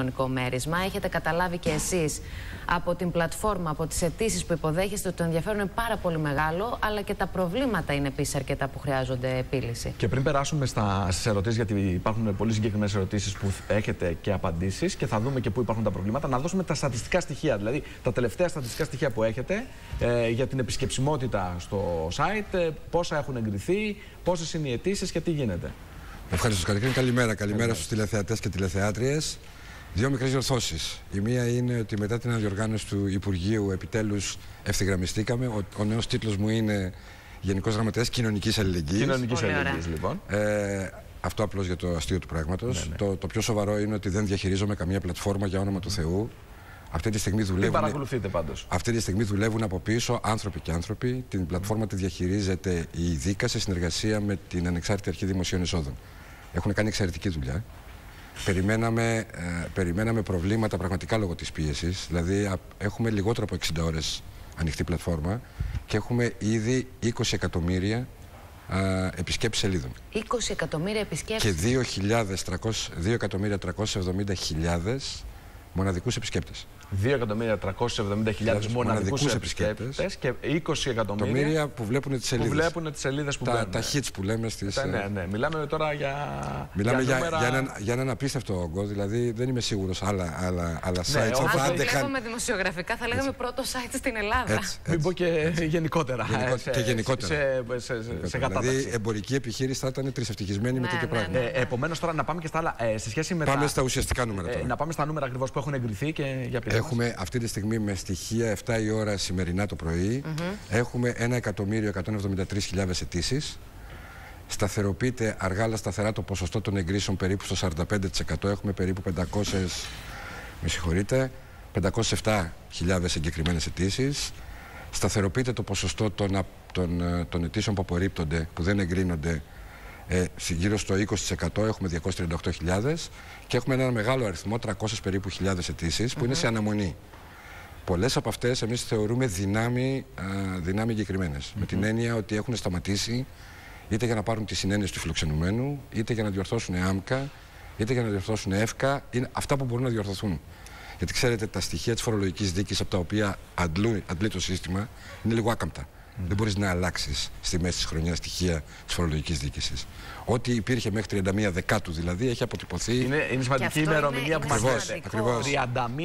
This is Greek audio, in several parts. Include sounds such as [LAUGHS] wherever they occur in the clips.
κοινωνικό μέρισμα. Έχετε καταλάβει και εσείς από την πλατφόρμα, από τις αιτήσεις που υποδέχεστε ότι το ενδιαφέρον είναι πάρα πολύ μεγάλο, αλλά και τα προβλήματα είναι επίσης αρκετά που χρειάζονται επίλυση. Και πριν περάσουμε στα, στις ερωτήσεις, γιατί υπάρχουν πολύ συγκεκριμένες ερωτήσεις που έχετε και απαντήσεις και θα δούμε και πού υπάρχουν τα προβλήματα, να δώσουμε τα στατιστικά στοιχεία, δηλαδή τα τελευταία στατιστικά στοιχεία που έχετε ε, για την επισκεψιμότητα στο site, ε, πόσα έχουν εγκριθεί, πόσες είναι οι αιτήσεις και τι γίνεται. Ευχαριστώ Καλημέρα, καλημέρα, καλημέρα στους τηλεθεατές και τηλεθεάτριες. Δύο μικρές διορθώσεις. Η μία είναι ότι μετά την αναδιοργάνωση του Υπουργείου επιτέλους ευθυγραμμιστήκαμε. Ο, ο νέος τίτλος μου είναι Γενικός Γραμματέας Κοινωνικής Αλληλεγγύης. Κοινωνικής Αλληλεγγύης, λοιπόν. Ε, αυτό απλώς για το αστείο του πράγματος. Ναι, ναι. Το, το πιο σοβαρό είναι ότι δεν διαχειρίζομαι καμία πλατφόρμα για όνομα του Θεού. Αυτή τη στιγμή δουλεύουν. Μην παρακολουθείτε πάντως. Αυτή τη στιγμή δουλεύουν από πίσω άνθρωποι και άνθρωποι. Την πλατφόρμα τη διαχειρίζεται η ΔΙΚΑ σε συνεργασία με την Ανεξάρτητη Αρχή Δημοσίων Εσόδων. Έχουν κάνει εξαιρετική δουλειά. Περιμέναμε, ε, περιμέναμε προβλήματα πραγματικά λόγω της πίεσης. Δηλαδή έχουμε λιγότερο από 60 ώρες ανοιχτή πλατφόρμα και έχουμε ήδη 20 εκατομμύρια ε, επισκέψεις σελίδων. 20 εκατομμύρια επισκέψεις. Και 2.370.000 μοναδικούς επισκέπτες. 2.370.000 μοναδικούς επισκέπτες και 20 εκατομμύρια που βλέπουν τις σελίδες. Που βλέπουν τις σελίδες που τα, τα hits που λέμε στις. Ναι, ε, ναι. Μιλάμε τώρα για. Μιλάμε για, για, για, έναν, για έναν απίστευτο όγκο. Δηλαδή δεν είμαι σίγουρος άλλα, άλλα, άλλα ναι, sites. Αν το λέγαμε δημοσιογραφικά, θα λέγαμε πρώτο site στην Ελλάδα. Έτσι, έτσι. Μην πω και γενικότερα. Γενικό, σε, και γενικότερα. Σε, σε, σε, σε κατάταξη. Δηλαδή εμπορική επιχείρηση θα ήταν τρισευτυχισμένη με τέτοια ναι, πράγματα. Ε, Επομένως τώρα να πάμε και στα άλλα. Ε, σε σχέση με πάμε στα ουσιαστικά νούμερα. Να πάμε στα νούμερα ακριβώς που έχουν εγκριθεί και για Έχουμε αυτή τη στιγμή με στοιχεία 7 η ώρα σημερινά το πρωί mm -hmm. έχουμε 1.173.000 αιτήσεις. Σταθεροποιείται αργά αλλά σταθερά το ποσοστό των εγκρίσεων περίπου στο 45%. Έχουμε περίπου 500, με συγχωρείτε, 507.000 συγκεκριμένες αιτήσεις. Σταθεροποιείται το ποσοστό των, των, ε, των αιτήσεων που απορρίπτονται, που δεν εγκρίνονται, ε, γύρω στο 20%, έχουμε 238.000 και έχουμε ένα μεγάλο αριθμό, 300 περίπου χιλιάδες αιτήσεις, που είναι σε αναμονή. Πολλές από αυτές εμείς θεωρούμε δυνάμει, δυνάμει εγκεκριμένες. Με την έννοια ότι έχουν σταματήσει είτε για να πάρουν τη συνένεση του φιλοξενουμένου, είτε για να διορθώσουν άμκα, είτε για να διορθώσουν εύκα. Είναι αυτά που μπορούν να διορθωθούν. Γιατί ξέρετε, τα στοιχεία της φορολογικής δίκης από τα οποία αντλεί, αντλεί το σύστημα είναι λίγο άκαμπτα. Δεν μπορείς να αλλάξεις στη μέση της χρονιάς στοιχεία της φορολογικής διοίκησης. Ό,τι υπήρχε μέχρι 31 Δεκάτου δηλαδή έχει αποτυπωθεί. Είναι, είναι σημαντική ημερομηνία που μας λέτε.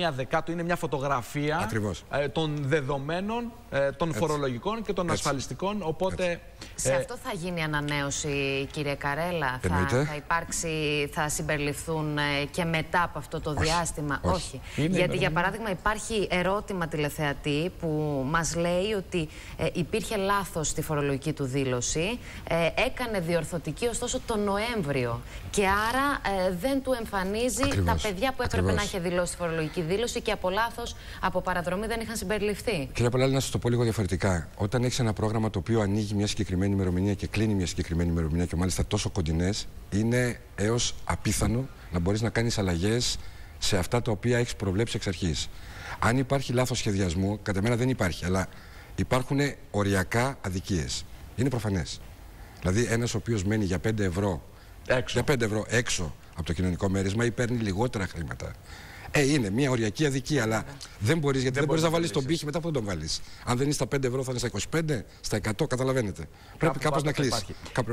31 Δεκάτου είναι μια φωτογραφία Ακριβώς. Ε, των δεδομένων ε, των Έτσι. φορολογικών και των Έτσι. ασφαλιστικών. Οπότε. Σε ε, αυτό θα γίνει ανανέωση, κύριε Καρέλα. Θα, θα, υπάρξει, θα συμπεριληφθούν ε, και μετά από αυτό το διάστημα. Όχι. Γιατί, για παράδειγμα, υπάρχει ερώτημα τηλεθεατή που μας λέει ότι ε, υπήρχε λάθος στη φορολογική του δήλωση. Ε, έκανε διορθωτική, ωστόσο, τον Νοέμβριο. Και άρα ε, δεν του εμφανίζει τα παιδιά που έπρεπε να έχει δηλώσει τη φορολογική δήλωση και από λάθος, από παραδρομή δεν είχαν συμπεριληφθεί. Κύριε Παλάλη, να σας το πω λίγο διαφορετικά. Όταν έχεις ένα πρόγραμμα το οποίο ανοίγει μια συγκεκριμένη ημερομηνία και κλείνει μια συγκεκριμένη ημερομηνία και μάλιστα τόσο κοντινές, είναι έως απίθανο να μπορείς να κάνεις αλλαγές σε αυτά τα οποία έχεις προβλέψει εξ αρχής. Αν υπάρχει λάθος σχεδιασμού, κατά μένα δεν υπάρχει, αλλά υπάρχουν οριακά αδικίες. Είναι προφανές. Δηλαδή, ένας ο οποίος μένει για 5 ευρώ, έξω. για 5 ευρώ έξω από το κοινωνικό μέρισμα ή παίρνει λιγότερα χρήματα. Ε, είναι μια οριακή αδικία, αλλά δεν μπορείς γιατί δεν, δεν μπορείς να βάλεις τον πύχη μετά που τον βάλεις. Αν δεν είναι στα 5 ευρώ, θα είναι στα 25, στα 100, καταλαβαίνετε. Πρέπει κάπως να κλείσεις.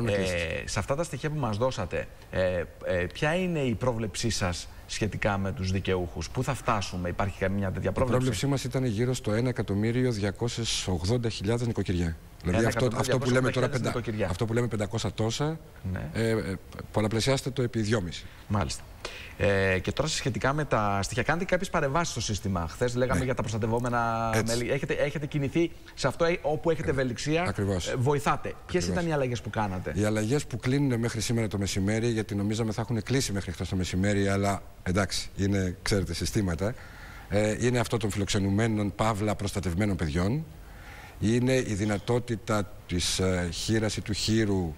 Ε, σε αυτά τα στοιχεία που μας δώσατε, ε, ε, ποια είναι η πρόβλεψή σας σχετικά με τους δικαιούχους, Πού θα φτάσουμε, υπάρχει καμία τέτοια πρόβλεψη; Η πρόβλεψή μας ήταν γύρω στο 1.280.000 νοικοκυριά. Δηλαδή αυτό, αυτό, που λέμε τώρα, αυτό που λέμε 500 τόσα, ναι. ε, ε, πολλαπλασιάστε το επί 2,5. Μάλιστα. Ε, και τώρα σχετικά με τα στοιχεία, κάνετε κάποιες παρεμβάσεις στο σύστημα. Χθες λέγαμε ναι. για τα προστατευόμενα μέλη. Έχετε, έχετε κινηθεί σε αυτό ε, όπου έχετε ευελιξία. Ακριβώς. Ε, βοηθάτε. Ποιες ήταν οι αλλαγές που κάνατε, Οι αλλαγές που κλείνουν μέχρι σήμερα το μεσημέρι, γιατί νομίζαμε θα έχουν κλείσει μέχρι χθε το μεσημέρι, αλλά εντάξει, είναι, ξέρετε, συστήματα. Ε, είναι αυτό των φιλοξενουμένων παύλα προστατευμένων παιδιών είναι η δυνατότητα της ε, χείραση του χείρου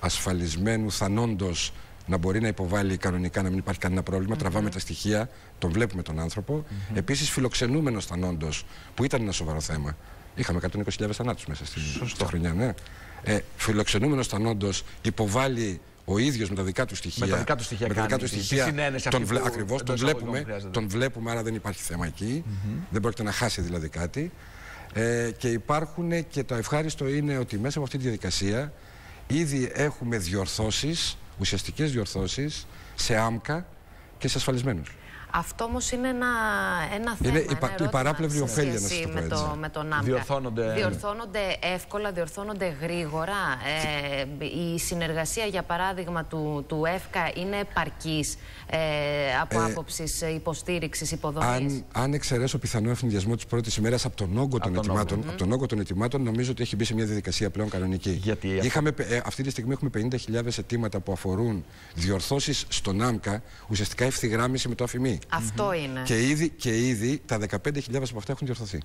ασφαλισμένου θανόντος να μπορεί να υποβάλει κανονικά, να μην υπάρχει κανένα πρόβλημα. Τραβάμε τα στοιχεία, τον βλέπουμε τον άνθρωπο. Mm -hmm. Επίσης, φιλοξενούμενος θανόντος, που ήταν ένα σοβαρό θέμα. Είχαμε 120.000 θανάτους μέσα στην, χρονιά, ναι. Ε, φιλοξενούμενος θανόντος υποβάλλει ο ίδιος με τα δικά του στοιχεία. Με τα δικά του στοιχεία. Με τα δικά του στοιχεία. Τον, βλέ, ακριβώς, τον, βλέπουμε, τον βλέπουμε, άρα δεν υπάρχει θέμα εκεί. Δεν πρόκειται να χάσει δηλαδή κάτι. Ε, και υπάρχουν και το ευχάριστο είναι ότι μέσα από αυτή τη διαδικασία ήδη έχουμε διορθώσεις, ουσιαστικές διορθώσεις σε άμκα και σε ασφαλισμένους. Αυτό όμως είναι ένα, ένα θέμα. Είναι ένα η, η παράπλευρη ωφέλεια να με, το, με τον άμκα. Διορθώνονται... διορθώνονται εύκολα, διορθώνονται γρήγορα. Ε, η συνεργασία, για παράδειγμα, του, του ΕΦΚΑ είναι επαρκής ε, από ε, άποψης υποστήριξης υποδομής. Αν, αν εξαιρέσω πιθανό ευνηδιασμό της πρώτης ημέρας από τον όγκο των ετοιμάτων, από τον όγκο των ετοιμάτων, νομίζω ότι έχει μπει σε μια διαδικασία πλέον κανονική. Γιατί Είχαμε, ε, αυτή τη στιγμή έχουμε 50.000 αιτήματα που αφορούν διορθώσεις στον άμκα, ουσιαστικά ευθυγράμμιση με το αφημί. Αυτό είναι. Και ήδη, και ήδη τα 15.000 από αυτά έχουν διορθωθεί.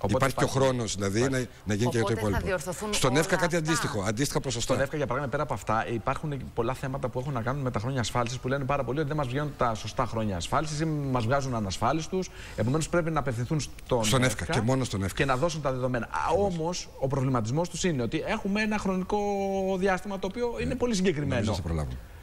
Οπότε υπάρχει και ο χρόνος δηλαδή να, να γίνει Οπότε και το υπόλοιπο. Θα διορθωθούν Στον ΕΦΚΑ κάτι αυτά. αντίστοιχο, αντίστοιχα ποσοστά. Στον ΕΦΚΑ, για παράδειγμα, πέρα από αυτά, υπάρχουν πολλά θέματα που έχουν να κάνουν με τα χρόνια ασφάλισης που λένε πάρα πολύ ότι δεν μας βγαίνουν τα σωστά χρόνια ασφάλισης ή μας βγάζουν ανασφάλιστους. Επομένως, πρέπει να απευθυνθούν στον, στον ΕΦΚΑ, και μόνο στον ΕΦΚΑ. Και να δώσουν τα δεδομένα. Όμως, ο προβληματισμός τους είναι ότι έχουμε ένα χρονικό διάστημα το οποίο είναι πολύ συγκεκριμένο.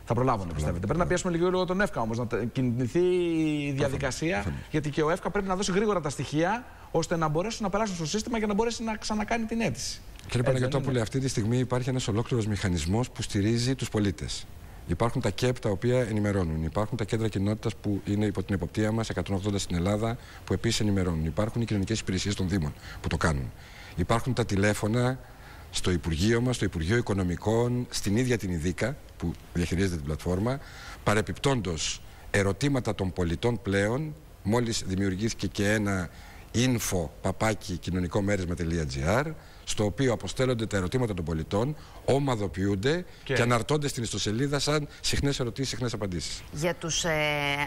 Θα προλάβουν. Θα προλάβουν, πιστεύετε. Πρέπει να πιέσουμε λίγο λίγο τον ΕΦΚΑ όμως, να κινηθεί η διαδικασία. Γιατί και ο ΕΦΚΑ πρέπει να δώσει γρήγορα τα στοιχεία ώστε να μπορέσουν να περάσουν στο σύστημα και να μπορέσει να ξανακάνει την αίτηση. Κύριε Παναγιώτοπουλε, αυτή τη στιγμή υπάρχει ένας ολόκληρος μηχανισμός που στηρίζει τους πολίτες. Υπάρχουν τα ΚΕΠ τα οποία ενημερώνουν. Υπάρχουν τα κέντρα κοινότητας που είναι υπό την εποπτεία μας, 180 στην Ελλάδα, που επίσης ενημερώνουν. Υπάρχουν οι κοινωνικές υπηρεσίες των Δήμων που το κάνουν. Υπάρχουν τα τηλέφωνα στο Υπουργείο μας, στο Υπουργείο Οικονομικών, στην ίδια την ΙΔΙΚΑ που διαχειρίζεται την πλατφόρμα. Παρεπιπτόντως, ερωτήματα των πολιτών πλέον, μόλις δημιουργήθηκε και ένα info παπάκι κοινωνικόμέρισμα.gr στο οποίο αποστέλλονται τα ερωτήματα των πολιτών, ομαδοποιούνται και, και αναρτώνται στην ιστοσελίδα σαν συχνές ερωτήσεις, συχνές απαντήσεις. Για τους ε,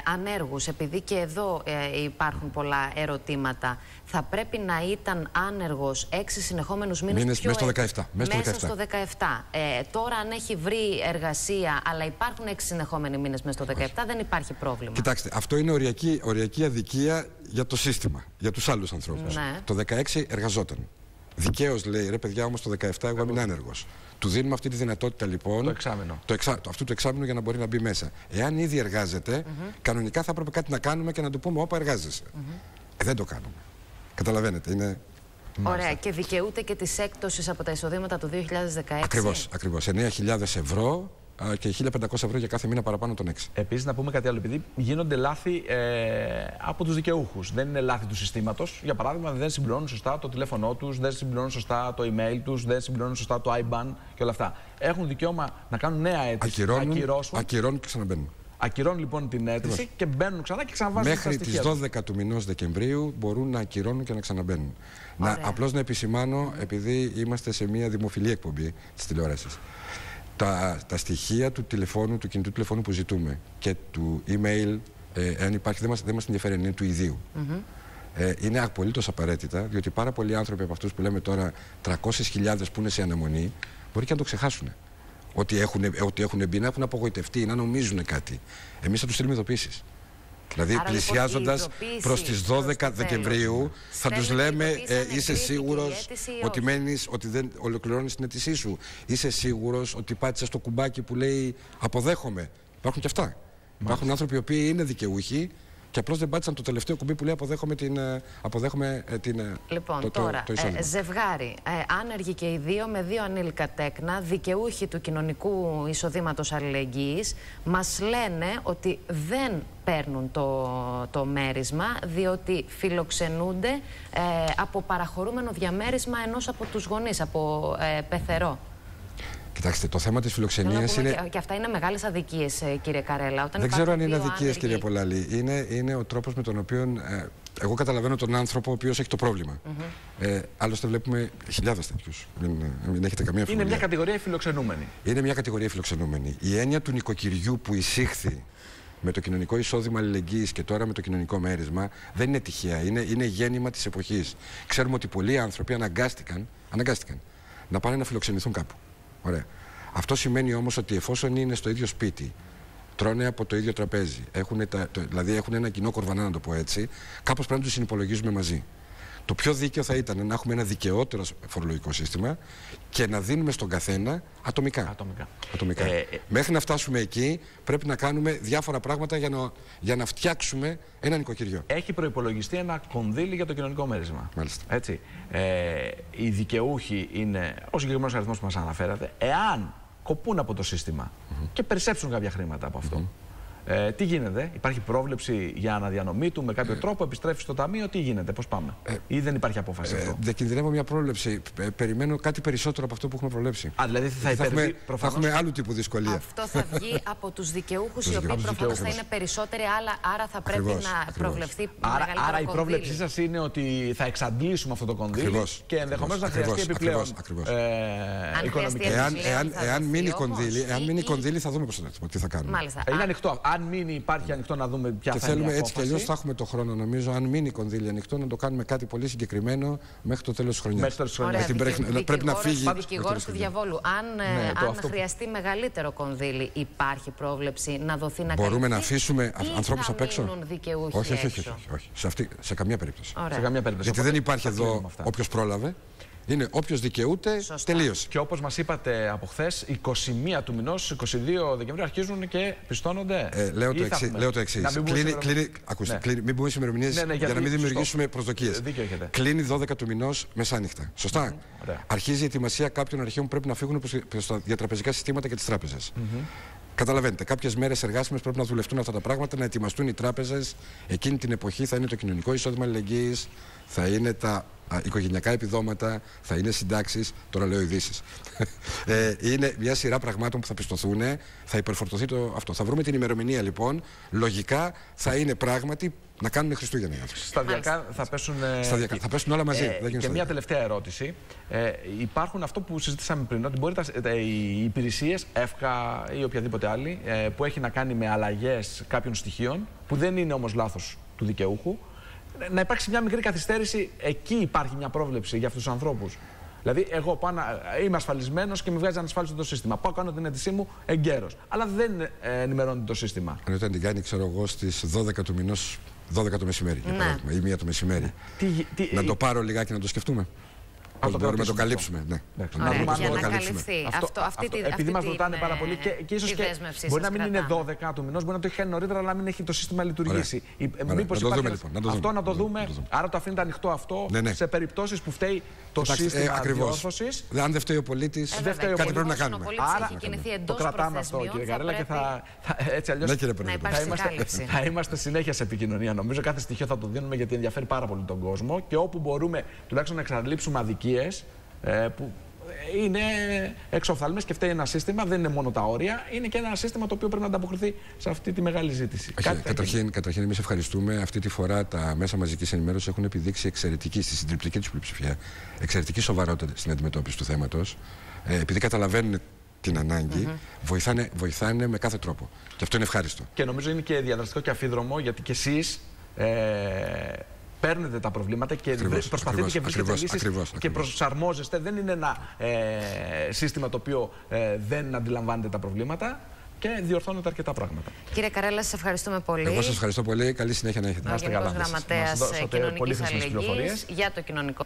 ανέργους, επειδή και εδώ ε, υπάρχουν πολλά ερωτήματα, θα πρέπει να ήταν άνεργος έξι συνεχόμενους μήνες μέσα στο 17. Μέσα, μέσα στο 17. Ε, τώρα, αν έχει βρει εργασία, αλλά υπάρχουν έξι συνεχόμενοι μήνες μέσα στο 17, δεν υπάρχει πρόβλημα. Κοιτάξτε, αυτό είναι οριακή, οριακή αδικία για το σύστημα, για τους άλλους ανθρώπους. Ναι. Το 16 εργαζόταν. Δικαίως λέει, ρε παιδιά, όμως το 17 εγώ ήμουν άνεργος. Του δίνουμε αυτή τη δυνατότητα λοιπόν. Το εξάμεινο. Το εξά, το, αυτού του εξάμεινου για να μπορεί να μπει μέσα. Εάν ήδη εργάζεται, mm -hmm. κανονικά θα έπρεπε κάτι να κάνουμε και να του πούμε: Όπα εργάζεσαι. Mm -hmm. ε, δεν το κάνουμε. Καταλαβαίνετε, είναι. Ωραία. Και δικαιούται και της έκπτωσης από τα εισοδήματα του 2016. Ακριβώς. Ακριβώς. 9.000 ευρώ και 1.500 ευρώ για κάθε μήνα παραπάνω τον 6. Επίσης, να πούμε κάτι άλλο. Επειδή γίνονται λάθη ε, από τους δικαιούχους. Δεν είναι λάθη του συστήματος. Για παράδειγμα, δεν συμπληρώνουν σωστά το τηλέφωνό τους, δεν συμπληρώνουν σωστά το email τους, δεν συμπληρώνουν σωστά το IBAN και όλα αυτά. Έχουν δικαίωμα να κάνουν νέα αίτηση. Ακυρώνουν, ακυρώσουν, ακυρώνουν και ξαναμπαίνουν. Ακυρώνουν λοιπόν την αίτηση και μπαίνουν ξανά και ξαναβάζουν Μέχρι τις 12 τους μηνός Δεκεμβρίου μπορούν να ακυρώνουν και να ξαναμπαίνουν. Να, απλώς να επισημάνω, επειδή είμαστε σε μια δημοφιλή εκπομπή της τηλεόρασης τα, τα στοιχεία του τηλεφώνου, του κινητού τηλεφώνου που ζητούμε και του email, ε, αν υπάρχει, δεν μας, δεν μας ενδιαφέρει, είναι του ιδίου. Mm -hmm. ε, είναι απολύτως απαραίτητα, διότι πάρα πολλοί άνθρωποι από αυτούς που λέμε τώρα 300.000 που είναι σε αναμονή, μπορεί και να το ξεχάσουν. Ότι έχουν, ότι έχουν μπει να έχουν απογοητευτεί, να νομίζουν κάτι. Εμείς θα τους στείλουμε ειδοποίησεις. Δηλαδή, λοιπόν, πλησιάζοντας προς τις 12 Δεκεμβρίου, θα τους λέμε: ε, Είσαι σίγουρος ότι, μένεις, ότι δεν ολοκληρώνεις την αίτησή σου; Είσαι σίγουρος ότι πάτησες το κουμπάκι που λέει Αποδέχομαι. Υπάρχουν και αυτά. Μάλιστα. Υπάρχουν άνθρωποι οι οποίοι είναι δικαιούχοι και απλώς δεν πάτησαν το τελευταίο κουμπί που λέει αποδέχομαι την. Ε, αποδέχομαι ε, την ε, λοιπόν, το, τώρα, το, το ε, ζευγάρι, ε, άνεργοι και οι δύο με δύο ανήλικα τέκνα, δικαιούχοι του κοινωνικού εισοδήματος αλληλεγγύης, μας λένε ότι δεν παίρνουν το, το μέρισμα διότι φιλοξενούνται ε, από παραχωρούμενο διαμέρισμα ενός από τους γονείς, από ε, πεθερό. Κοιτάξτε, το θέμα της φιλοξενίας είναι. Και, και αυτά είναι μεγάλες αδικίες, ε, κύριε Καρέλα. Όταν Δεν ξέρω αν είναι αδικίες, κύριε Πολάλη. Είναι, είναι ο τρόπος με τον οποίο. Ε, εγώ καταλαβαίνω τον άνθρωπο ο οποίος έχει το πρόβλημα. Mm -hmm. ε, άλλωστε, βλέπουμε χιλιάδες τέτοιους. Μην, μην έχετε καμία αμφιβολία. Είναι μια κατηγορία φιλοξενούμενη. Είναι μια κατηγορία φιλοξενούμενη. Η έννοια του νοικοκυριού που εισήχθη με το κοινωνικό εισόδημα αλληλεγγύης και τώρα με το κοινωνικό μέρισμα δεν είναι τυχαία. Είναι, είναι γέννημα της εποχής. Ξέρουμε ότι πολλοί άνθρωποι αναγκάστηκαν, αναγκάστηκαν να πάνε να φιλοξενηθούν κάπου. Ωραία. Αυτό σημαίνει όμως ότι εφόσον είναι στο ίδιο σπίτι, τρώνε από το ίδιο τραπέζι, έχουν τα, το, δηλαδή έχουν ένα κοινό κορβανά, να το πω έτσι, κάπως πρέπει να του συνυπολογίζουμε μαζί. Το πιο δίκαιο θα ήταν να έχουμε ένα δικαιότερο φορολογικό σύστημα και να δίνουμε στον καθένα ατομικά. Ατομικά. ατομικά. Ε, ε, Μέχρι να φτάσουμε εκεί, πρέπει να κάνουμε διάφορα πράγματα για να, για να φτιάξουμε ένα νοικοκυριό. Έχει προπολογιστεί ένα κονδύλι για το κοινωνικό μέρισμα. Μάλιστα. Έτσι. Ε, οι δικαιούχοι είναι ο συγκεκριμένος αριθμός που μας αναφέρατε. Εάν κοπούν από το σύστημα και περισσέψουν κάποια χρήματα από αυτό. Ε, τι γίνεται, υπάρχει πρόβλεψη για αναδιανομή του με κάποιο ε. τρόπο, επιστρέφει στο ταμείο, τι γίνεται, πώς πάμε; Ε, ή δεν υπάρχει απόφαση ε, αυτό; Διακινδυνεύω μια πρόβλεψη. Ε, περιμένω κάτι περισσότερο από αυτό που έχουμε προβλέψει. Α, δηλαδή θα, θα, έχουμε, προφανώς... θα έχουμε άλλου τύπου δυσκολία. Αυτό θα βγει [LAUGHS] από τους δικαιούχους, οι οποίοι προφανώς θα είναι περισσότεροι, άλλα, άρα θα πρέπει ακριβώς, να προβλεφθεί Άρα, άρα η πρόβλεψή σας είναι ότι θα εξαντλήσουμε αυτό το κονδύλι και ενδεχομένως να χρειαστεί επιπλέον οικονομική. Εάν μείνει κονδύλι, θα δούμε τι θα κάνουμε. Είναι ανοιχτό αν μείνει, υπάρχει ανοιχτό να δούμε ποια και θα θέλουμε είναι έτσι κι αλλιώς θα έχουμε το χρόνο, νομίζω, αν μείνει κονδύλι ανοιχτό, να το κάνουμε κάτι πολύ συγκεκριμένο μέχρι το τέλος της χρονιάς. Μέχρι το τέλος της χρονιάς. Πρέπει να φύγει. Δικηγόρος του διαβόλου. Αν, ναι, αν αυτό... χρειαστεί μεγαλύτερο κονδύλι, υπάρχει πρόβλεψη να δοθεί να Μπορούμε να αφήσουμε ανθρώπους απ' έξω; Όχι, όχι, όχι. όχι. Σε, αυτή, σε καμία περίπτωση. Σε καμία περίπτωση. Γιατί δεν υπάρχει εδώ όποιος πρόλαβε. Είναι όποιος δικαιούται, τελείωσε. Και όπως μας είπατε από χθες, 21 του μηνός, 22 Δεκεμβρίου αρχίζουν και πιστώνονται. Ε, λέω, το εξή, λέω το εξής. Κλείνει, κλείνει, ακούστε, ναι. κλείνει, μην πούμε ημερομηνίες ναι, ναι, για, να μην δημιουργήσουμε προσδοκίες. Κλείνει 12 του μηνός μεσάνυχτα. Σωστά. Mm -hmm. Αρχίζει η ετοιμασία κάποιων αρχείων που πρέπει να φύγουν προς τα διατραπεζικά συστήματα και τις τράπεζες. Mm -hmm. Καταλαβαίνετε, κάποιες μέρες εργάσιμες πρέπει να δουλευτούν αυτά τα πράγματα, να ετοιμαστούν οι τράπεζες. Εκείνη την εποχή θα είναι το κοινωνικό εισόδημα αλληλεγγύης, θα είναι τα οικογενειακά επιδόματα, θα είναι συντάξεις. Τώρα λέω ειδήσεις. [LAUGHS] ε, είναι μια σειρά πραγμάτων που θα πιστωθούν, θα υπερφορτωθεί το αυτό. Θα βρούμε την ημερομηνία λοιπόν. Λογικά θα είναι πράγματι να κάνουν Χριστούγεννα οι Σταδιακά θα πέσουν. Σταδιακά, θα πέσουν όλα μαζί. Ε, και μια τελευταία ερώτηση. Ε, υπάρχουν αυτό που συζητήσαμε πριν, ότι μπορεί τα, οι υπηρεσίες, ΕΦΚΑ ή οποιαδήποτε άλλη, ε, που έχει να κάνει με αλλαγές κάποιων στοιχείων, που δεν είναι όμως λάθος του δικαιούχου, να υπάρξει μια μικρή καθυστέρηση. Εκεί υπάρχει μια πρόβλεψη για αυτούς τους ανθρώπους. Δηλαδή, εγώ πάω να, είμαι ασφαλισμένος και με βγάζει ανασφάλιστο το σύστημα. Πάω κάνω την αίτησή μου εγκαίρως. Αλλά δεν ε, ενημερώνει το σύστημα. Αν όταν την κάνει, ξέρω εγώ, στις 12 του μηνός, 12 το μεσημέρι, για ναι. παράδειγμα, ή μία το μεσημέρι. Τι, τι, να το πάρω λιγάκι να το σκεφτούμε. Αυτό μπορούμε να το καλύψουμε. Ναι. να δούμε αν μπορούμε να καλυφθεί. Αυτό, αυτή αυτό, επειδή μας ρωτάνε πάρα πολύ και, και ίσως και. Μπορεί να μην είναι 12 του μηνός, μπορεί να το έχει κάνει νωρίτερα, αλλά να μην έχει το σύστημα λειτουργήσει. Μήπως υπάρχει. Λοιπόν, αυτό να το δούμε. Άρα το αφήνεται ανοιχτό αυτό ναι, ναι. σε περιπτώσεις που φταίει το σύστημα ε, διόρθωσης. Αν δεν φταίει ο πολίτης, κάτι πρέπει να κάνουμε. Άρα το κρατάμε αυτό, κύριε Καρέλα, και θα. Έτσι αλλιώς θα είμαστε συνέχεια σε επικοινωνία. Νομίζω κάθε στοιχείο θα το δίνουμε γιατί ενδιαφέρει πάρα πολύ τον κόσμο και όπου μπορούμε τουλάχιστον να εξαντλήψουμε αδικίε ε, που είναι εξοφθαλμές και φταίει ένα σύστημα, δεν είναι μόνο τα όρια, είναι και ένα σύστημα το οποίο πρέπει να ανταποκριθεί σε αυτή τη μεγάλη ζήτηση. Όχι, καταρχήν, καταρχήν, εμείς ευχαριστούμε. Αυτή τη φορά τα μέσα μαζικής ενημέρωσης έχουν επιδείξει εξαιρετική, στη συντριπτική τους πλειοψηφία, εξαιρετική σοβαρότητα στην αντιμετώπιση του θέματος. Ε, επειδή καταλαβαίνουν την ανάγκη, βοηθάνε, βοηθάνε με κάθε τρόπο. Και αυτό είναι ευχάριστο. Και νομίζω είναι και διαδραστικό και αφίδρομο, γιατί κι εσείς ε, παίρνετε τα προβλήματα και ακριβώς, προσπαθείτε ακριβώς, και βρίσκετε ακριβώς, λύσεις ακριβώς, και προσαρμόζεστε. Δεν είναι ένα ε, σύστημα το οποίο ε, δεν αντιλαμβάνεται τα προβλήματα και διορθώνεται αρκετά πράγματα. Κύριε Καρέλα, σας ευχαριστούμε πολύ. Εγώ σας ευχαριστώ πολύ. Καλή συνέχεια να έχετε. Να είστε καλά. Γραμματέας Κοινωνικής Αλληλεγγύης για το κοινωνικό.